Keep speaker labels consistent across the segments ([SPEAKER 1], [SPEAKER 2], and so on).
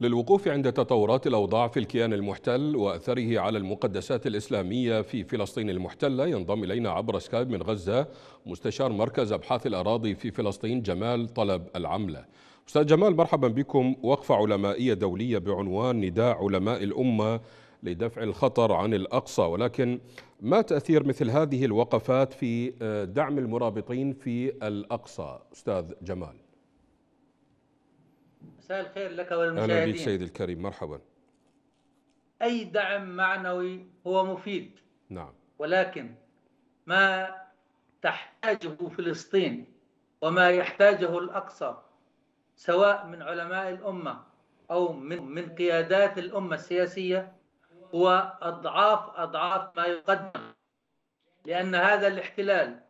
[SPEAKER 1] للوقوف عند تطورات الأوضاع في الكيان المحتل وأثره على المقدسات الإسلامية في فلسطين المحتلة ينضم إلينا عبر سكايب من غزة مستشار مركز أبحاث الأراضي في فلسطين جمال طلب العملة. أستاذ جمال مرحبا بكم. وقفة علمائية دولية بعنوان نداء علماء الأمة لدفع الخطر عن الأقصى. ولكن ما تأثير مثل هذه الوقفات في دعم المرابطين في الأقصى؟ أستاذ جمال.
[SPEAKER 2] مساء الخير لك والمشاهدين.
[SPEAKER 1] أهلا بك سيدي الكريم مرحبا.
[SPEAKER 2] أي دعم معنوي هو مفيد.
[SPEAKER 1] نعم.
[SPEAKER 2] ولكن ما تحتاجه فلسطين وما يحتاجه الأقصى سواء من علماء الأمة أو من من قيادات الأمة السياسية هو أضعاف أضعاف ما يقدم. لأن هذا الاحتلال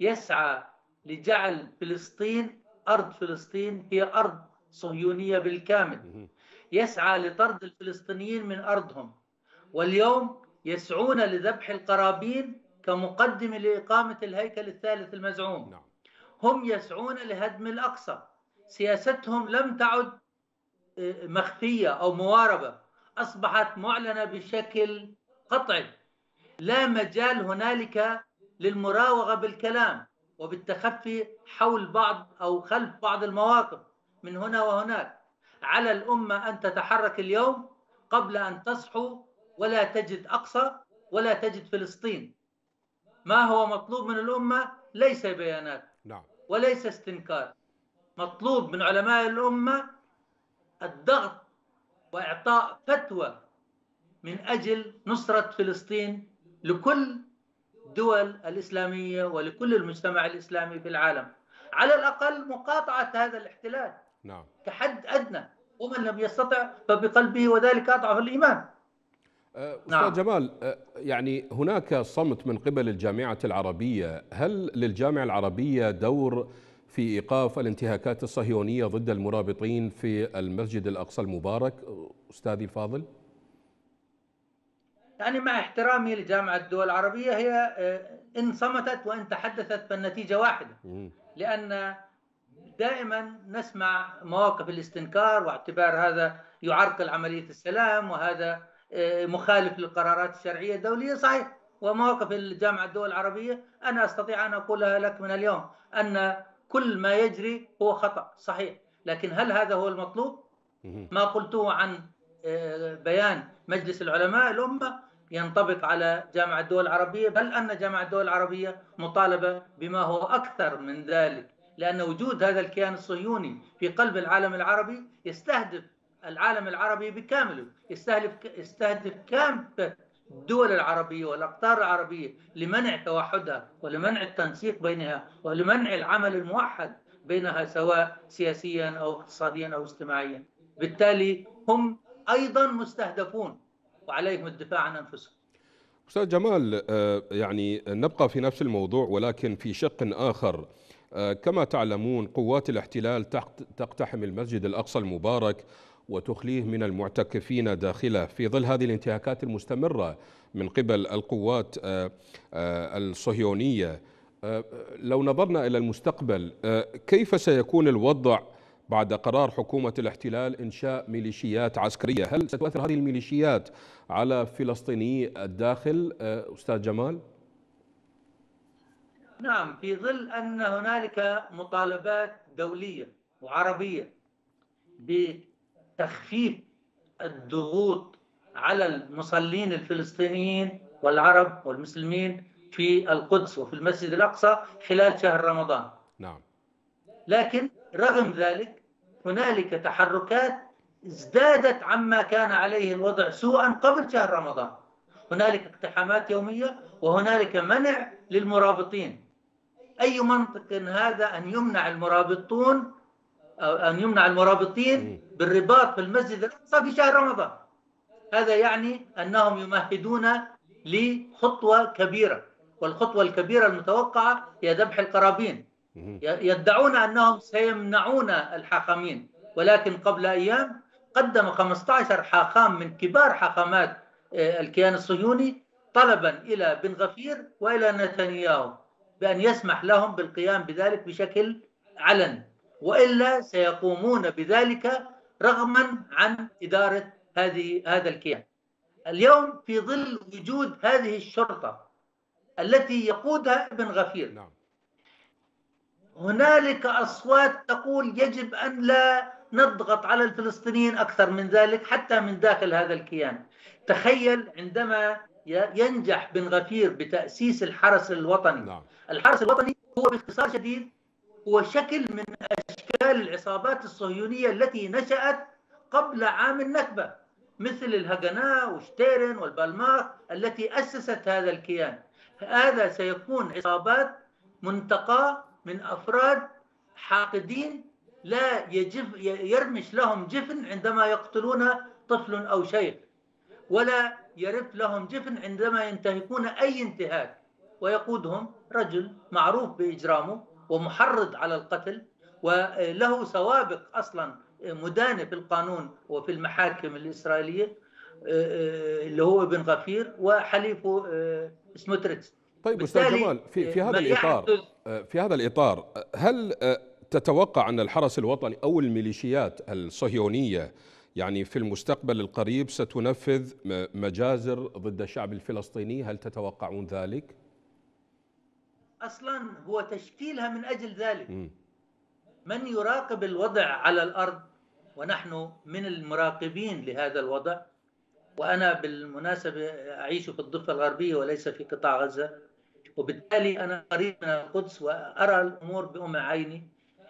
[SPEAKER 2] يسعى لجعل فلسطين أرض فلسطين هي أرض صهيونية بالكامل. يسعى لطرد الفلسطينيين من أرضهم. واليوم يسعون لذبح القرابين كمقدمة لإقامة الهيكل الثالث المزعوم.
[SPEAKER 1] نعم.
[SPEAKER 2] هم يسعون لهدم الأقصى. سياستهم لم تعد مخفية أو مواربة. أصبحت معلنة بشكل قطعي. لا مجال هنالك للمراوغة بالكلام وبالتخفي حول بعض أو خلف بعض المواقف. من هنا وهناك. على الأمة أن تتحرك اليوم قبل أن تصحو ولا تجد أقصى ولا تجد فلسطين. ما هو مطلوب من الأمة؟ ليس بيانات
[SPEAKER 1] نعم.
[SPEAKER 2] وليس استنكار. مطلوب من علماء الأمة الضغط وإعطاء فتوى من أجل نصرة فلسطين لكل الدول الإسلامية ولكل المجتمع الإسلامي في العالم. على الأقل مقاطعة هذا الاحتلال.
[SPEAKER 1] نعم.
[SPEAKER 2] كحد أدنى. ومن لم يستطع فبقلبه وذلك أضعف الإيمان.
[SPEAKER 1] أستاذ نعم. جمال يعني هناك صمت من قبل الجامعة العربية. هل للجامعة العربية دور في إيقاف الانتهاكات الصهيونية ضد المرابطين في المسجد الأقصى المبارك؟ أستاذي الفاضل
[SPEAKER 2] يعني مع احترامي لجامعة الدول العربية هي إن صمتت وإن تحدثت فالنتيجة واحدة. لأن دائما نسمع مواقف الاستنكار واعتبار هذا يعرقل عملية السلام وهذا مخالف للقرارات الشرعية الدولية. صحيح ومواقف الجامعة الدول العربية أنا أستطيع أن أقولها لك من اليوم أن كل ما يجري هو خطأ. صحيح لكن هل هذا هو المطلوب؟ ما قلته عن بيان مجلس العلماء الأمة ينطبق على جامعة الدول العربية بل أن جامعة الدول العربية مطالبة بما هو أكثر من ذلك. لأن وجود هذا الكيان الصهيوني في قلب العالم العربي يستهدف العالم العربي بكامله. يستهدف يستهدف كافة الدول العربية والأقطار العربية لمنع توحدها ولمنع التنسيق بينها ولمنع العمل الموحد بينها سواء سياسيا أو اقتصاديا أو اجتماعيا. بالتالي هم أيضا مستهدفون وعليهم الدفاع عن أنفسهم.
[SPEAKER 1] أستاذ جمال يعني نبقى في نفس الموضوع ولكن في شق آخر. كما تعلمون قوات الاحتلال تقتحم المسجد الأقصى المبارك وتخليه من المعتكفين داخله. في ظل هذه الانتهاكات المستمرة من قبل القوات الصهيونية. لو نظرنا إلى المستقبل كيف سيكون الوضع بعد قرار حكومة الاحتلال إنشاء ميليشيات عسكرية. هل ستؤثر هذه الميليشيات على فلسطيني الداخل أستاذ جمال؟
[SPEAKER 2] نعم في ظل أن هنالك مطالبات دولية وعربية بتخفيف الضغوط على المصلين الفلسطينيين والعرب والمسلمين في القدس وفي المسجد الأقصى خلال شهر رمضان.
[SPEAKER 1] نعم.
[SPEAKER 2] لكن رغم ذلك هنالك تحركات ازدادت عما كان عليه الوضع سوءا قبل شهر رمضان. هنالك اقتحامات يومية وهنالك منع للمرابطين. أي منطق هذا أن يمنع المرابطون أو أن يمنع المرابطين بالرباط في المسجد الأقصى في شهر رمضان؟ هذا يعني أنهم يمهدون لخطوة كبيرة والخطوة الكبيرة المتوقعة هي ذبح القرابين. يدعون أنهم سيمنعون الحاخامين. ولكن قبل أيام قدم 15 حاخام من كبار حاخامات الكيان الصهيوني طلبا إلى بن غفير وإلى نتنياهو بأن يسمح لهم بالقيام بذلك بشكل علني وإلا سيقومون بذلك رغما عن إدارة هذه هذا الكيان. اليوم في ظل وجود هذه الشرطة التي يقودها ابن غفير نعم. هنالك أصوات تقول يجب أن لا نضغط على الفلسطينيين أكثر من ذلك حتى من داخل هذا الكيان. تخيل عندما ينجح بن غفير بتأسيس الحرس الوطني. نعم. الحرس الوطني هو باختصار شديد هو شكل من أشكال العصابات الصهيونية التي نشأت قبل عام النكبة مثل الهجناء وشتيرن والبالماخ التي أسست هذا الكيان. هذا سيكون عصابات منتقى من أفراد حاقدين لا يجف يرمش لهم جفن عندما يقتلون طفل أو شيخ ولا يرف لهم جفن عندما ينتهكون أي انتهاك. ويقودهم رجل معروف بإجرامه ومحرض على القتل وله سوابق أصلا مدانة في القانون وفي المحاكم الإسرائيلية اللي هو ابن غفير وحليفه سموتريتش.
[SPEAKER 1] طيب أستاذ جمال في في هذا الإطار في هذا الإطار هل تتوقع أن الحرس الوطني أو الميليشيات الصهيونية يعني في المستقبل القريب ستنفذ مجازر ضد الشعب الفلسطيني هل تتوقعون ذلك؟
[SPEAKER 2] أصلا هو تشكيلها من أجل ذلك م. من يراقب الوضع على الأرض ونحن من المراقبين لهذا الوضع وأنا بالمناسبة أعيش في الضفة الغربية وليس في قطاع غزة وبالتالي أنا قريب من القدس وأرى الأمور بأم عيني.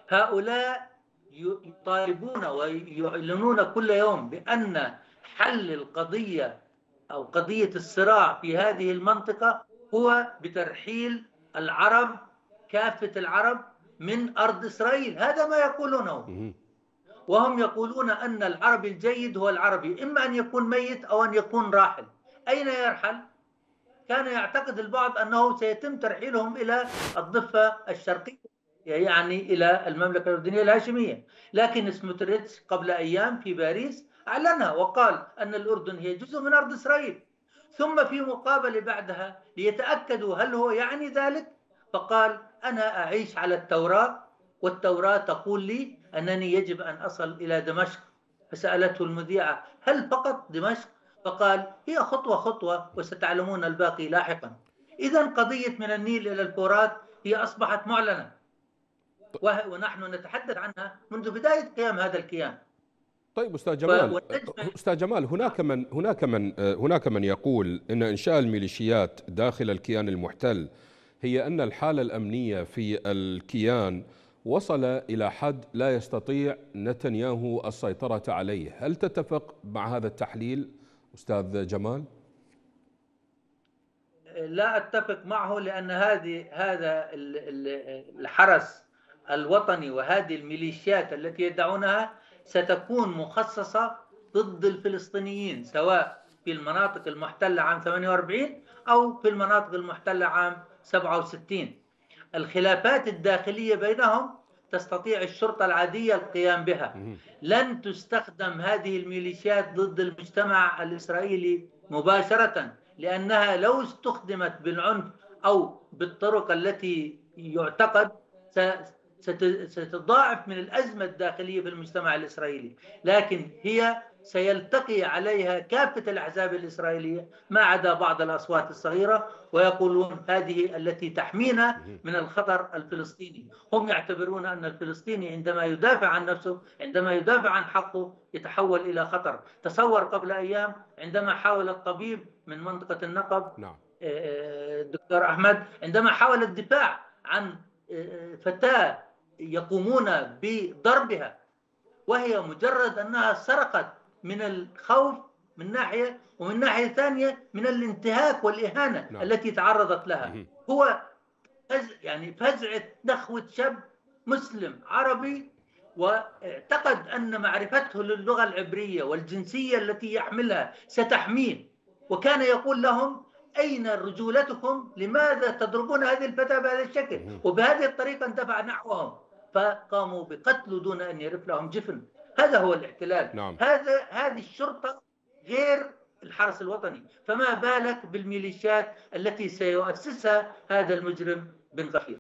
[SPEAKER 2] هؤلاء يطالبون ويعلنون كل يوم بأن حل القضية أو قضية الصراع في هذه المنطقة هو بترحيل العرب كافة العرب من أرض إسرائيل. هذا ما يقولونه. وهم يقولون أن العربي الجيد هو العربي إما أن يكون ميت أو أن يكون راحل. أين يرحل؟ كان يعتقد البعض أنه سيتم ترحيلهم إلى الضفة الشرقية يعني إلى المملكة الأردنية الهاشمية. لكن سموتريتش قبل أيام في باريس أعلنها وقال أن الأردن هي جزء من أرض إسرائيل. ثم في مقابلة بعدها ليتأكدوا هل هو يعني ذلك فقال أنا أعيش على التوراة والتوراة تقول لي أنني يجب أن أصل إلى دمشق. فسألته المذيعة هل فقط دمشق؟ فقال هي خطوة خطوة وستعلمون الباقي لاحقا. اذا قضية من النيل إلى الفرات هي أصبحت معلنة. ونحن نتحدث عنها منذ بداية قيام هذا الكيان.
[SPEAKER 1] طيب أستاذ جمال أستاذ جمال هناك من هناك من هناك من يقول إن إنشاء الميليشيات داخل الكيان المحتل هي أن الحالة الأمنية في الكيان وصل إلى حد لا يستطيع نتنياهو السيطرة عليه، هل تتفق مع هذا التحليل؟ أستاذ جمال؟
[SPEAKER 2] لا أتفق معه لأن هذه هذا الحرس الوطني وهذه الميليشيات التي يدعونها ستكون مخصصة ضد الفلسطينيين سواء في المناطق المحتلة عام 48 أو في المناطق المحتلة عام 67 الخلافات الداخلية بينهم تستطيع الشرطة العادية القيام بها. لن تستخدم هذه الميليشيات ضد المجتمع الإسرائيلي مباشرة لأنها لو استخدمت بالعنف أو بالطرق التي يعتقد ستضاعف من الأزمة الداخلية في المجتمع الإسرائيلي. لكن هي سيلتقي عليها كافة الأحزاب الإسرائيلية ما عدا بعض الأصوات الصغيرة ويقولون هذه التي تحمينا من الخطر الفلسطيني هم يعتبرون أن الفلسطيني عندما يدافع عن نفسه عندما يدافع عن حقه يتحول إلى خطر تصور قبل أيام عندما حاول الطبيب من منطقة النقب نعم. الدكتور أحمد عندما حاول الدفاع عن فتاة يقومون بضربها وهي مجرد أنها سرقت من الخوف من ناحية ومن ناحية ثانية من الانتهاك والإهانة نعم. التي تعرضت لها. هو فز يعني فزعة نخوة شاب مسلم عربي واعتقد أن معرفته للغة العبرية والجنسية التي يحملها ستحميه. وكان يقول لهم أين رجولتكم؟ لماذا تضربون هذه الفتاة بهذا الشكل؟ وبهذه الطريقة اندفع نحوهم. فقاموا بقتله دون أن يرف لهم جفن. هذا هو الاحتلال نعم. هذا هذه الشرطة غير الحرس الوطني. فما بالك بالميليشيات التي سيؤسسها هذا المجرم بن غفير